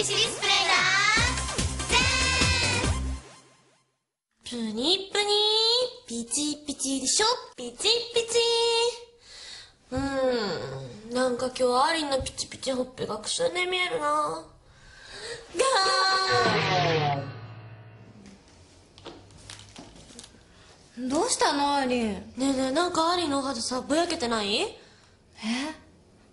ディスプレイだプニプニ。ピチピチでしょ。ピチピチ。うーん。なんか今日アリンのピチピチほっぺがくすんで見えるな。ガーどうしたのアリン？ねえねえなんかアリンのお肌さぼやけてない？え？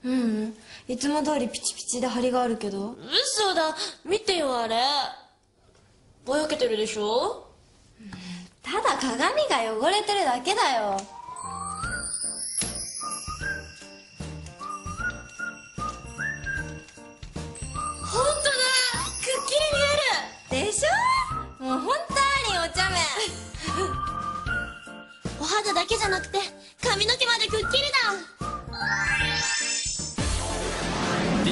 ううん。いつも通りピチピチで張りがあるけど。嘘だ。見てよあれ。ぼやけてるでしょ？ただ鏡が汚れてるだけだよ。ほんとだ。くっきり見える。でしょ？もうほんとアリンお茶目。お肌だけじゃなくて髪の毛までくっきりだ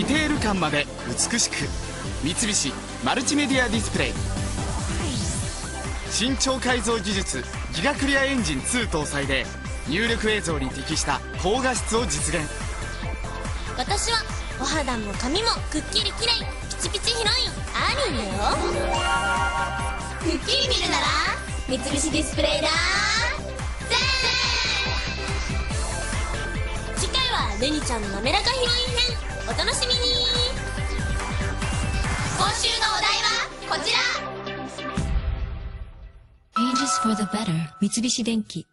テール感まで美しく。三菱マルチメディアディスプレイ。新超改造技術ギガクリアエンジン2搭載で入力映像に適した高画質を実現。私はお肌も髪もくっきりきれい。ピチピチヒロインアリンだよ。くっきり見るなら三菱ディスプレイだ。次回はレニちゃんの滑らかヒロイン編。今週のお題はこちら「」三菱電機。